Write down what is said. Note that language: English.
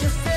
just say